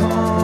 but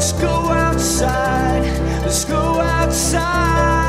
let's go outside. Let's go outside.